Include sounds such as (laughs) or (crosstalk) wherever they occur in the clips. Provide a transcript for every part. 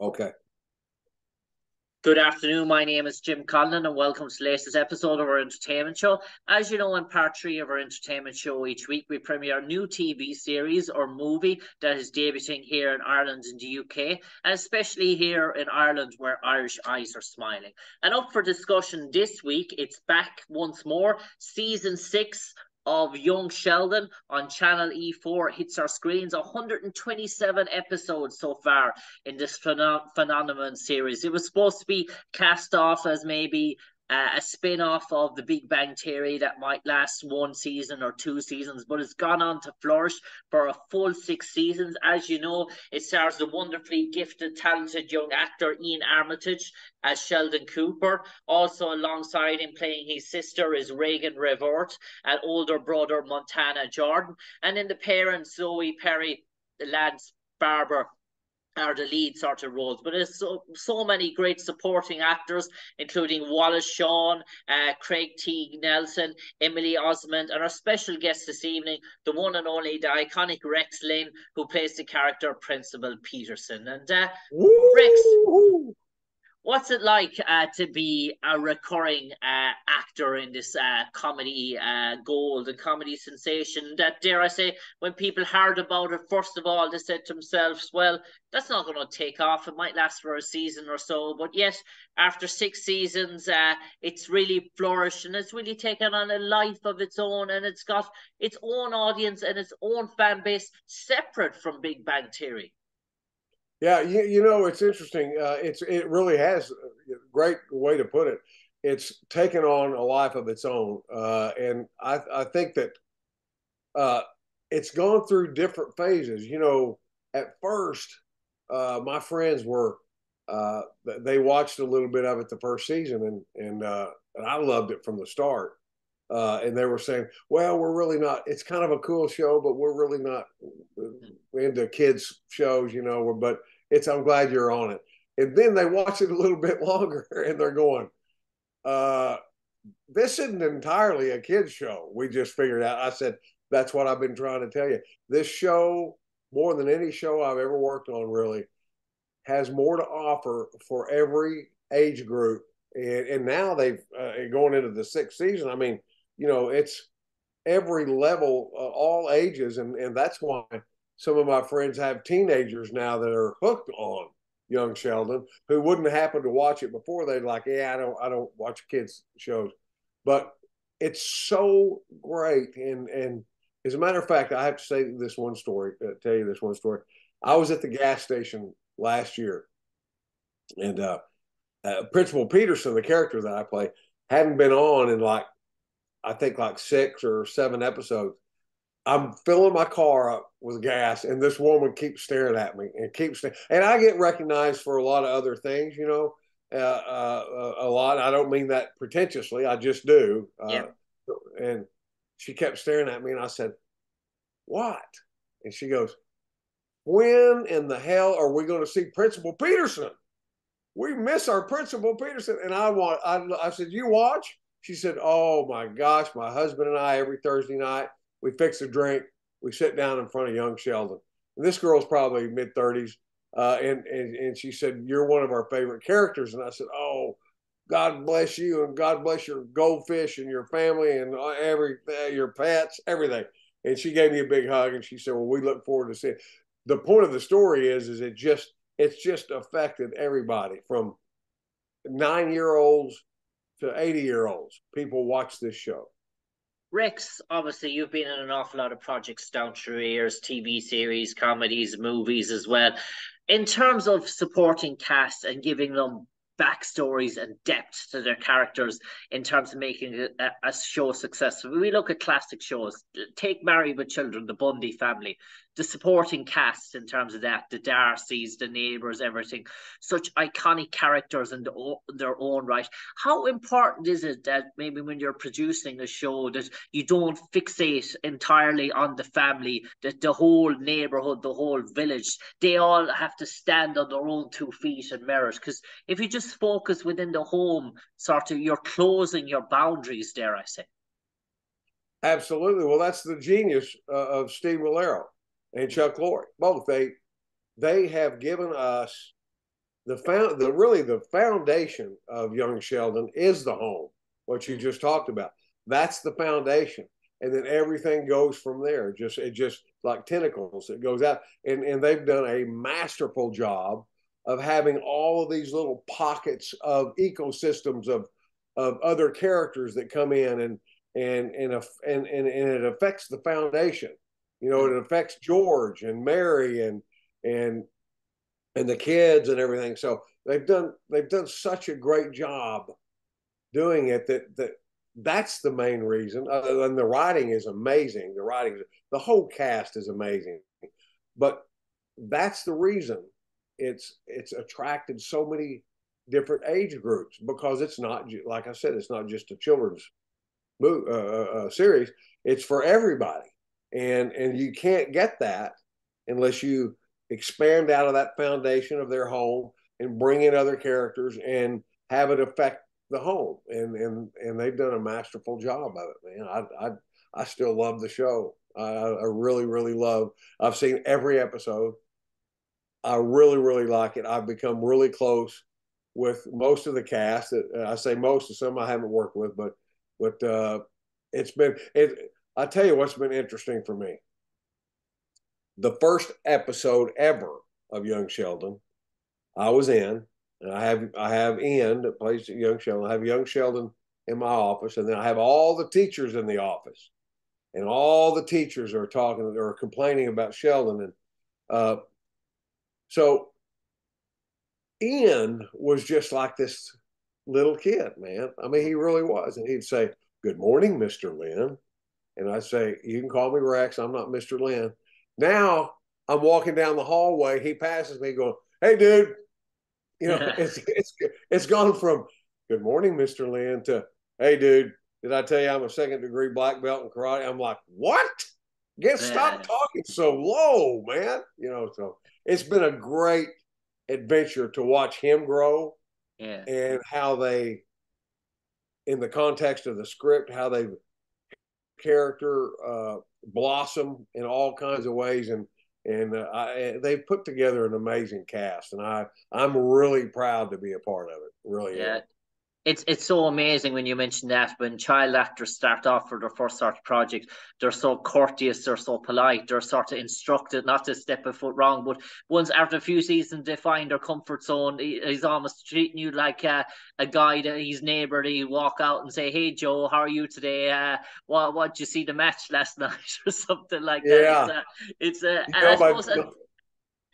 Okay. Good afternoon. My name is Jim Conlan, and welcome to the latest episode of our entertainment show. As you know, in part three of our entertainment show each week, we premiere a new TV series or movie that is debuting here in Ireland and the UK, and especially here in Ireland where Irish eyes are smiling. And up for discussion this week, it's back once more, season six of Young Sheldon on Channel E4 hits our screens. 127 episodes so far in this phenomenon series. It was supposed to be cast off as maybe uh, a spin off of the Big Bang Theory that might last one season or two seasons, but it's gone on to flourish for a full six seasons. As you know, it stars the wonderfully gifted, talented young actor Iain Armitage as Sheldon Cooper. Also, alongside him playing his sister is Raegan Revord and older brother Montana Jordan. And in the parents, Zoe Perry, Lance Barber are the lead sort of roles. But there's so so many great supporting actors, including Wallace Shawn, uh, Craig T. Nelson, Emily Osment, and our special guest this evening, the one and only, the iconic Rex Linn, who plays the character Principal Petersen. And uh, Rex, what's it like uh, to be a recurring uh, actor in this uh, comedy uh, gold and comedy sensation? That dare i say when people heard about it first of all they said to themselves well that's not going to take off. It might last for a season or so. But yet after six seasons uh, it's really flourished and it's really taken on a life of its own. And it's got its own audience and its own fan base separate from big bang theory yeah, you, you know, it's interesting. Uh, it's it really has a great way to put it. It's taken on a life of its own, uh, and I, I think that uh, it's gone through different phases. You know, at first, uh, my friends were uh, they watched a little bit of it the first season, and and uh, and I loved it from the start. And they were saying, "Well, we're really not. It's kind of a cool show, but we're really not into kids shows, you know. But it's I'm glad you're on it. And then they watch it a little bit (laughs) longer and they're going, uh, this isn't entirely a kids show. We just figured out. I said, that's what I've been trying to tell you. This show, more than any show I've ever worked on, really has more to offer for every age group. And, and now they've uh, going into the sixth season. I mean, you know, it's every level, uh, all ages, and and that's why some of my friends have teenagers now that are hooked on young Sheldon who wouldn't happen to watch it before. They'd like, yeah, I don't, I don't watch kids shows, but it's so great. And, and as a matter of fact, I have to say this one story, uh, tell you this one story. I was at the gas station last year and, uh, uh, Principal Petersen, the character that I play, hadn't been on in like, I think like six or seven episodes. I'm filling my car up with gas, and this woman keeps staring at me and keeps staring. And I get recognized for a lot of other things, you know, uh, uh, a lot. I don't mean that pretentiously. I just do. Uh, yeah. And she kept staring at me, and I said, "What?" And she goes, "When in the hell are we going to see Principal Petersen? We miss our Principal Petersen." And I want. I, I said, "You watch?" She said, "Oh my gosh, my husband and I every Thursday night." We fix a drink. We sit down in front of young Sheldon. And this girl's probably mid 30s. Uh, and, and, and she said, You're one of our favorite characters. And I said, Oh, God bless you and God bless your goldfish and your family and every your pets, everything. And she gave me a big hug and she said, Well, we look forward to seeing. The point of the story is, is it just it's just affected everybody from nine year olds to 80 year olds. People watch this show. Rex, obviously, you've been in an awful lot of projects down through years, TV series, comedies, movies as well. In terms of supporting cast and giving them backstories and depth to their characters in terms of making a, a, show successful. We look at classic shows. Take Married with Children, the Bundy family, the supporting cast in terms of that, the Darcys, the neighbours, everything. Such iconic characters in, the, in their own right. How important is it that maybe when you're producing a show that you don't fixate entirely on the family, that the whole neighbourhood, the whole village, they all have to stand on their own two feet and merit? Because if you just focus within the home, sort of, you're closing your boundaries, dare I say. Absolutely. Well, that's the genius uh, of Steve Molaro and Chuck Lorre. Both they they have given us the found the really the foundation of young Sheldon is the home, what you just talked about. That's the foundation. And then everything goes from there. Just it just like tentacles. It goes out. And and they've done a masterful job of having all of these little pockets of ecosystems of of other characters that come in and and and and and, and it affects the foundation. You know, it affects George and Mary and and and the kids and everything. So they've done they've done such a great job doing it that that that's the main reason. Other than the writing is amazing. The writing, the whole cast is amazing, but that's the reason it's it's attracted so many different age groups because it's not like I said, it's not just a children's movie, uh, uh, uh, series. It's for everybody, and and you can't get that unless you expand out of that foundation of their home and bring in other characters and have it affect the home. And and and they've done a masterful job of it, man. I I I still love the show. I, I really really love. I've seen every episode. I really really like it. I've become really close with most of the cast. I say most of some I haven't worked with, but but uh, it's been it. I tell you what's been interesting for me the first episode ever of Young Sheldon, I was in, and I have I have Ian that plays Young Sheldon. I have Young Sheldon in my office, and then I have all the teachers in the office, and all the teachers are talking or complaining about Sheldon, and uh, so Ian was just like this little kid, man. I mean, he really was, and he'd say, "Good morning, Mister Linn," and I'd say, "You can call me Rex. I'm not Mister Linn." Now I'm walking down the hallway. He passes me, going, "Hey, dude." You know, (laughs) it's it's it's gone from "Good morning, Mister Linn" to "Hey, dude." Did I tell you I'm a second degree black belt in karate? I'm like, what? Get stop talking so low, man. You know, so it's been a great adventure to watch him grow yeah. and how they in the context of the script, how they character uh, blossom in all kinds of ways, and and uh, I, they've put together an amazing cast, and I I'm really proud to be a part of it. Really, yeah it's it's so amazing when you mention that when child actors start off for their first sort of project, they're so courteous, they're so polite, they're sort of instructed not to step a foot wrong. But once after a few seasons, they find their comfort zone. He's almost treating you like a, a guy that he's neighbor. He walk out and say, "Hey Joe, how are you today? Uh, what what did you see the match (laughs) last night (laughs) or something like that?" Yeah. Uh, it's a, it's a you know, my, suppose,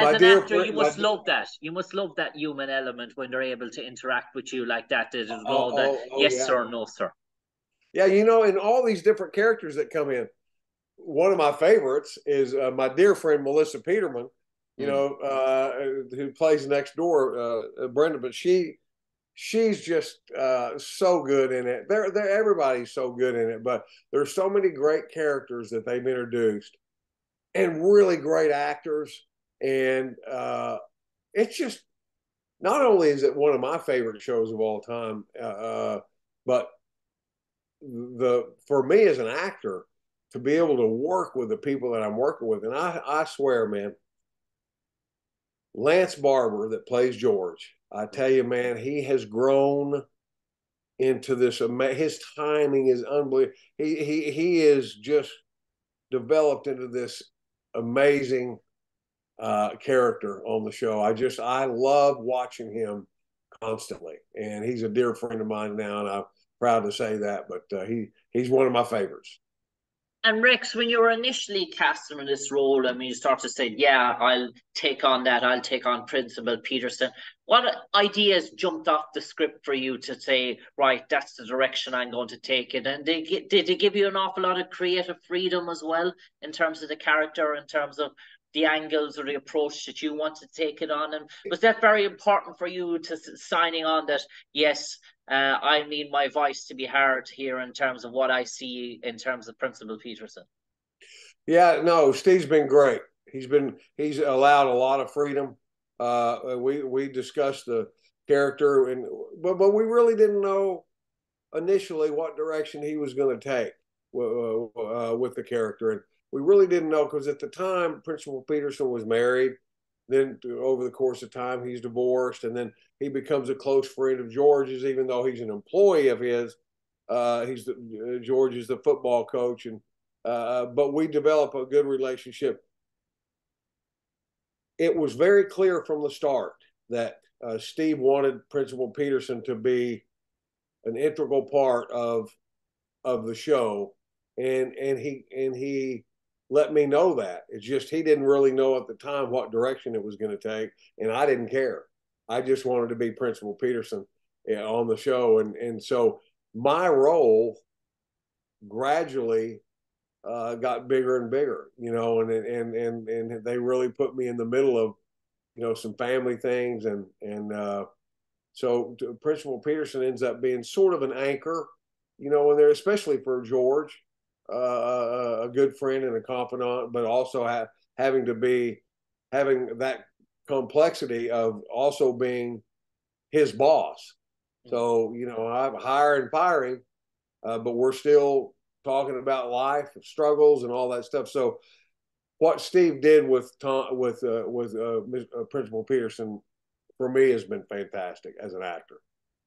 as my an actor, you must love that. You must love that human element when they're able to interact with you like that. That is oh, that oh, oh, yes yeah. sir, no sir. Yeah, you know, in all these different characters that come in, one of my favorites is uh, my dear friend Melissa Peterman. You mm. know, uh, who plays next door, uh, Brenda, but she she's just uh, so good in it. They're, they're everybody's so good in it, but there's so many great characters that they've introduced, and really great actors and uh, it's just not only is it one of my favorite shows of all time, uh, uh, but the for me as an actor to be able to work with the people that I'm working with, and I, I swear, man, Lance Barber that plays George, I tell you, man, he has grown into this. His timing is unbelievable. He he he is just developed into this amazing uh, character on the show. I just I love watching him constantly, and he's a dear friend of mine now, and I'm proud to say that. But uh, he he's one of my favorites. And Rex, when you were initially cast in this role, I mean, you start to say, "Yeah, I'll take on that. I'll take on Principal Petersen." What ideas jumped off the script for you to say, "Right, that's the direction I'm going to take it"? And did did it give you an awful lot of creative freedom as well in terms of the character, in terms of the angles or the approach that you want to take it on? And was that very important for you to signing on that, yes, uh, I need my voice to be heard here in terms of what I see in terms of Principal Petersen? Yeah, no, Steve's been great. He's been he's allowed a lot of freedom. Uh, we we discussed the character and but but we really didn't know initially what direction he was going to take uh, with the character and we really didn't know because at the time Principal Petersen was married. then over the course of time, he's divorced, and then he becomes a close friend of George's, even though he's an employee of his. Uh, he's the, uh, George is the football coach, and uh, but we develop a good relationship. It was very clear from the start that uh, Steve wanted Principal Petersen to be an integral part of of the show, and and he and he let me know that. It's just he didn't really know at the time what direction it was going to take, and I didn't care. I just wanted to be Principal Petersen on the show, and and so my role gradually uh, got bigger and bigger, you know, and and and and they really put me in the middle of, you know, some family things, and and uh, so Principal Petersen ends up being sort of an anchor, you know, and there especially for George, uh, a good friend and a confidant, but also ha- having to be having that complexity of also being his boss. So you know, I'm hiring, firing, uh, but we're still talking about life struggles and all that stuff. So what Steve did with Tom, with uh, with uh, uh, Principal Petersen for me has been fantastic as an actor.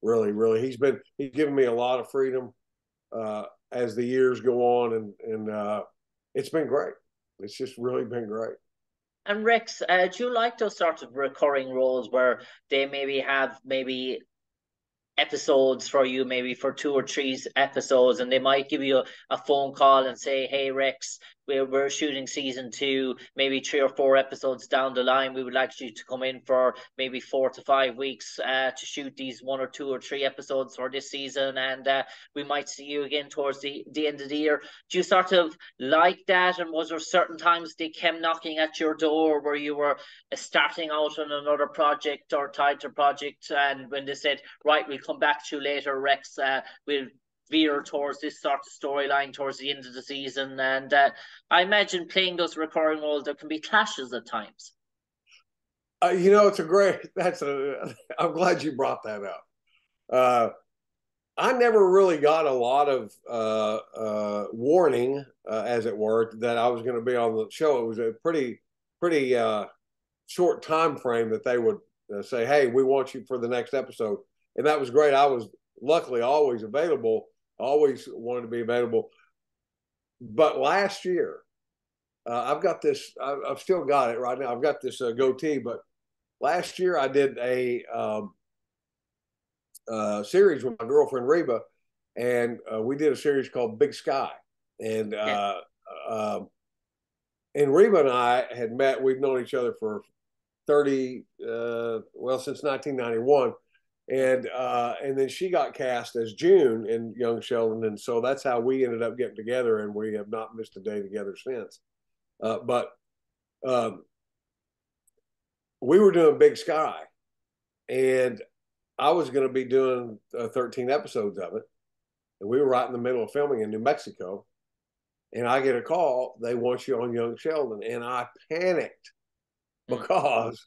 Really, really, he's been he's given me a lot of freedom uh, as the years go on, and and uh, it's been great. It's just really been great. And Rex, uh, do you like those sorts of recurring roles where they maybe have maybe episodes for you, maybe for two or three episodes, and they might give you a, a phone call and say, "Hey Rex, we're, we're shooting season two, maybe three or four episodes down the line. We would like you to come in for maybe four to five weeks uh, to shoot these one or two or three episodes for this season, and uh, we might see you again towards the, the end of the year. Do you sort of like that? And was there certain times they came knocking at your door where you were uh, starting out on another project or title project, and when they said, "Right, we'll come back to you later, Rex, uh, we'll veer towards this sort of storyline towards the end of the season. And uh, I imagine playing those recurring roles, there can be clashes at times. Uh, you know, it's a great. (laughs) That's a. I'm glad you brought that up. Uh, I never really got a lot of uh, uh, warning, uh, as it were, that I was going to be on the show. It was a pretty, pretty short time frame that they would say, "Hey, we want you for the next episode," and that was great. I was luckily always available always wanted to be available. But last year, uh, I've got this. I, have still got it right now. I've got this uh, goatee. But last year, I did a um, uh, series with my girlfriend Reba, and uh, we did a series called Big Sky. And yeah. Uh, um, and Reba and I had met. We've known each other for thirty, uh, well, since 1991 and uh, and then she got cast as June in Young Sheldon, and so that's how we ended up getting together, and we have not missed a day together since. Uh, but um, we were doing Big Sky, and I was going to be doing uh, 13 episodes of it, and we were right in the middle of filming in New Mexico, and I get a call. They want you on Young Sheldon, and I panicked hmm. because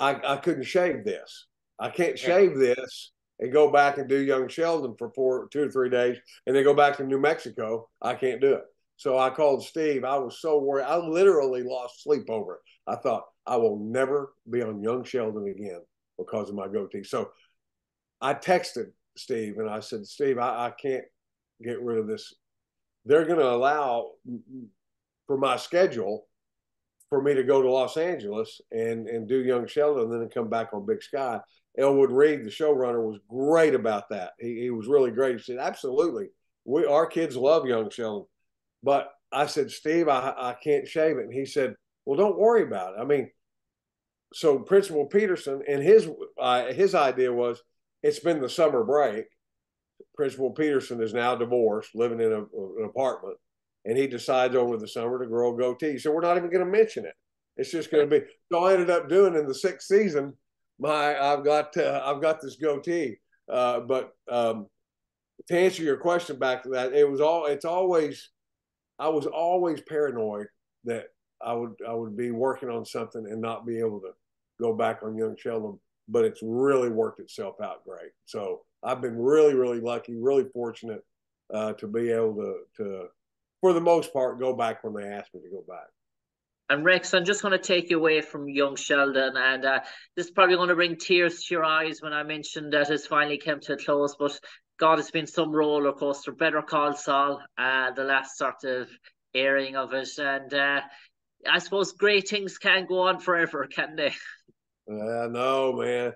I, I couldn't shave this. I can't shave this and go back and do Young Sheldon for four, two or three days, and then go back to New Mexico. I can't do it. So I called Steve. I was so worried. I literally lost sleep over it. I thought I will never be on Young Sheldon again because of my goatee. So I texted Steve and I said, Steve, I, I can't get rid of this. They're going to allow for my schedule for me to go to Los Angeles and and do Young Sheldon and then come back on Big Sky. Elwood Reid, the showrunner, was great about that. He, he was really great. He said, "Absolutely, we our kids love Young Sheldon." But I said, "Steve, I, I can't shave it." And he said, "Well, don't worry about it. I mean." So Principal Petersen and his uh, his idea was, it's been the summer break. Principal Petersen is now divorced, living in a, an apartment and he decides over the summer to grow a goatee. So we're not even going to mention it. It's just going to be. So I ended up doing in the sixth season. My I've got uh, I've got this goatee. Uh, but um, to answer your question back to that, it was all. It's always. I was always paranoid that I would I would be working on something and not be able to go back on Young Sheldon. But it's really worked itself out great. So I've been really really lucky, really fortunate uh, to be able to to for the most part, go back when they asked me to go back. And Rex, I'm just going to take you away from young Sheldon, and uh, this is probably going to bring tears to your eyes when I mentioned that it's finally come to a close. But God, it's been some roller coaster. Better Call Saul, uh, the last sort of airing of it, and uh, I suppose great things can't go on forever, can they? Uh, no, man.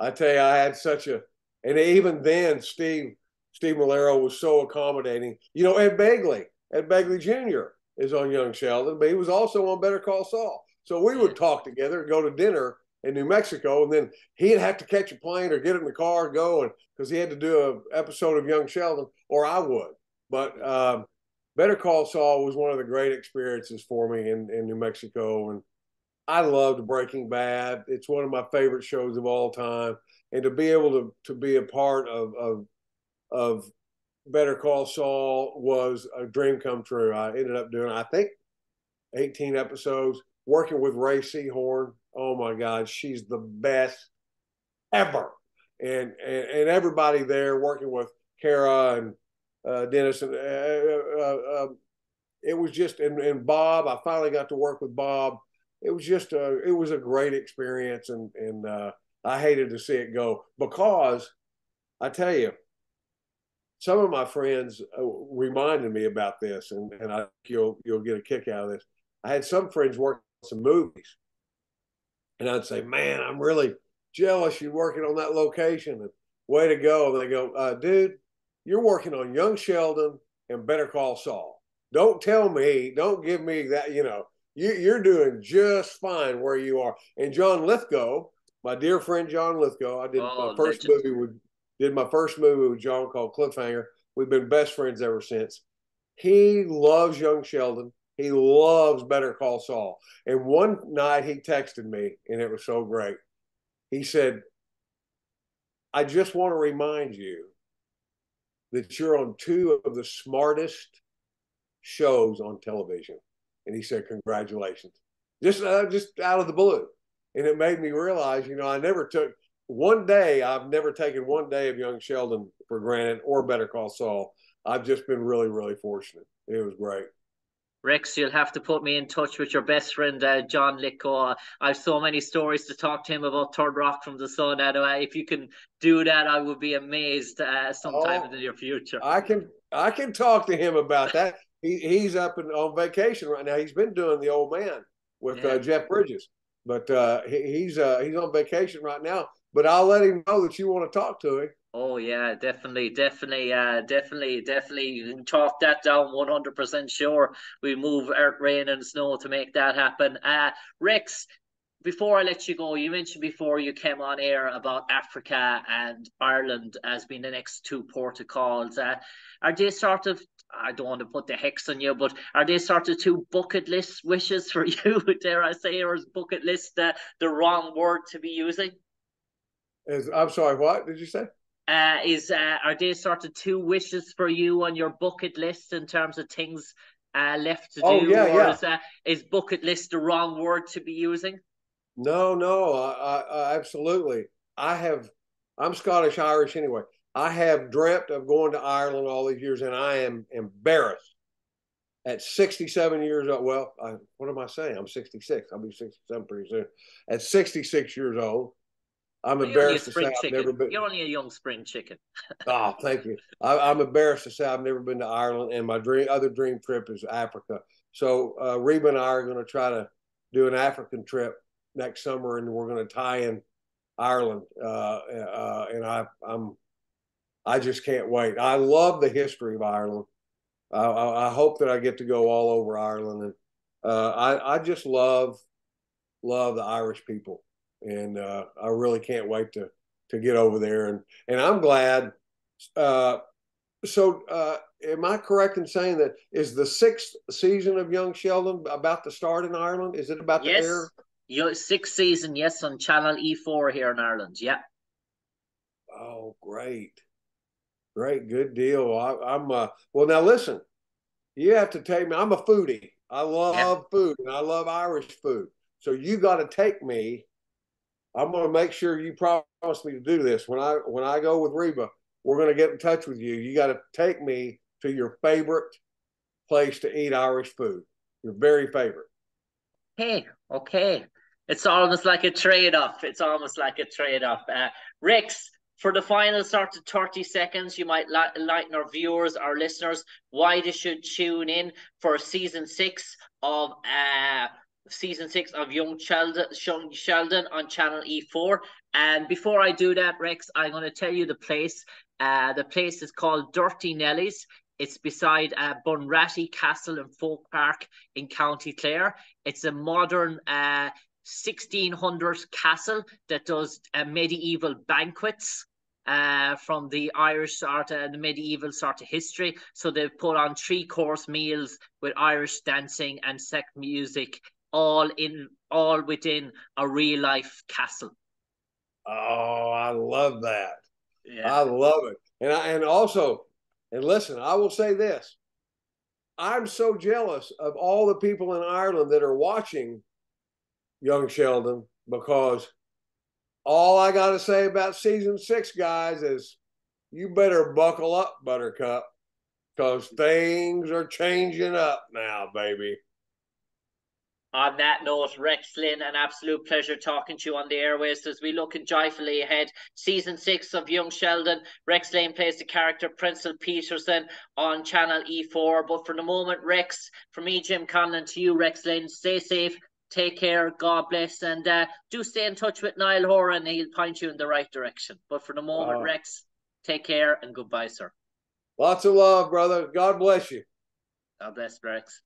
I tell you, I had such a, and even then, Steve Steve Molaro was so accommodating. You know, Ed Begley, Ed Begley Jr. is on Young Sheldon, but he was also on Better Call Saul. So we would talk together, go to dinner in New Mexico, and then he'd have to catch a plane or get in the car and go, and because he had to do an episode of Young Sheldon, or I would. But um, Better Call Saul was one of the great experiences for me in, in New Mexico, and I loved Breaking Bad. It's one of my favorite shows of all time, and to be able to to be a part of of, of Better Call Saul was a dream come true. I ended up doing, I think, 18 episodes, working with Rhea Seehorn. Oh my God, she's the best ever. And, and, and everybody there working with Kara and uh, Dennis and uh, uh, um, it was just and, and Bob. I finally got to work with Bob. It was just a it was a great experience, and and uh, I hated to see it go because I tell you, some of my friends uh, reminded me about this, and and I you'll you'll get a kick out of this. I had some friends working on some movies, and I'd say, "Man, I'm really jealous you're working on that location." And way to go! And they go, uh, "Dude, you're working on Young Sheldon and Better Call Saul. Don't tell me, don't give me that, you know, you, you're doing just fine where you are. And John Lithgow, my dear friend John Lithgow, I did oh, my first movie with did my first movie with John called Cliffhanger. We've been best friends ever since. He loves Young Sheldon. He loves Better Call Saul. And one night he texted me, and it was so great. He said, I just want to remind you that you're on two of the smartest shows on television. And he said, Congratulations. Just, uh, just out of the blue. And it made me realize, you know, I never took one day, I've never taken one day of Young Sheldon for granted or Better Call Saul. I've just been really, really fortunate. It was great. Rex, you'll have to put me in touch with your best friend, uh, John Lithgow. I have so many stories to talk to him about Third Rock from the Sun. Anyway, if you can do that, I would be amazed uh, sometime oh, in the near future. I can I can talk to him about that. he, he's up and on vacation right now. He's been doing the old man with uh, yeah. uh, Jeff Bridges, but uh, he, he's uh, he's on vacation right now. But I'll let him know that you want to talk to him. Oh yeah, definitely, definitely, uh, definitely, definitely chalk that down. One hundred percent sure we move earth, rain, and snow to make that happen. Uh, Rex, before I let you go, you mentioned before you came on air about Africa and Ireland as being the next two protocols. Uh, are they sort of? I don't want to put the hex on you, but are they sort of two bucket list wishes for (laughs) you? Dare I say, or is bucket list uh, the wrong word to be using? Is I'm sorry, what did you say? uh, is uh, are they sort of two wishes for you on your bucket list in terms of things uh, left to oh, do? Yeah, or yeah. Is, uh, is bucket list the wrong word to be using? No, no, I, I, I absolutely. I have. I'm Scottish Irish anyway. I have dreamt of going to Ireland all these years, and I am embarrassed at 67 years old. Well, I, what am I saying? I'm 66. I'll be 67 pretty soon. At 66 years old, I'm well, embarrassed to say I've chicken. never been. You're only a young spring chicken. oh, (laughs) thank you. I, am embarrassed to say I've never been to Ireland, and my dream other dream trip is Africa. So uh, Reba and I are going to try to do an African trip next summer, and we're going to tie in Ireland. Uh, uh, and I, I'm, I just can't wait. I love the history of Ireland. I, I hope that I get to go all over Ireland, and uh, I, I just love, love the Irish people and uh, I really can't wait to to get over there. And and I'm glad. Uh, so, uh, am I correct in saying that is the sixth season of Young Sheldon about to start in Ireland? Is it about yes. to air? Your sixth season, yes, on Channel E4 here in Ireland. Yeah. Oh, great, great, good deal. I, am uh, well. Now listen, you have to take me. I'm a foodie. I love yeah. food and I love Irish food. So you got to take me I'm going to make sure you promise me to do this. When I when I go with Reba, we're going to get in touch with you. You got to take me to your favorite place to eat Irish food. Your very favorite. Hey, okay. It's almost like a trade off. It's almost like a trade off. Uh, Rex, for the final sort of 30 seconds, you might lighten our viewers, our listeners, why they should tune in for season six of uh, season six of Young Sheldon, Sheldon on Channel E4. And before I do that, Rex, I'm going to tell you the place. Uh, the place is called Durty Nelly's. It's beside uh, Bunratty Castle and Folk Park in County Clare. It's a modern uh, 1600s castle that does uh, medieval banquets uh, from the Irish sort of the medieval sort of history. So they put on three course meals with Irish dancing and sect music, all in all within a real life castle. Oh, I love that. Yeah. I love it. And I, and also, and listen, I will say this. I'm so jealous of all the people in Ireland that are watching Young Sheldon because all I got to say about season six, guys, is you better buckle up, Buttercup, because things are changing up now, baby. On that note, Rex Linn, an absolute pleasure talking to you on the airways as we look joyfully ahead. Season six of Young Sheldon. Rex Lane plays the character Prince Petersen on Channel E4. But for the moment, Rex, from me, Jim Conlan, to you, Rex Lane, stay safe, take care, God bless, and uh, do stay in touch with Niall Horan. He'll point you in the right direction. But for the moment, uh, Rex, take care and goodbye, sir. Lots of love, brother. God bless you. God bless, Rex.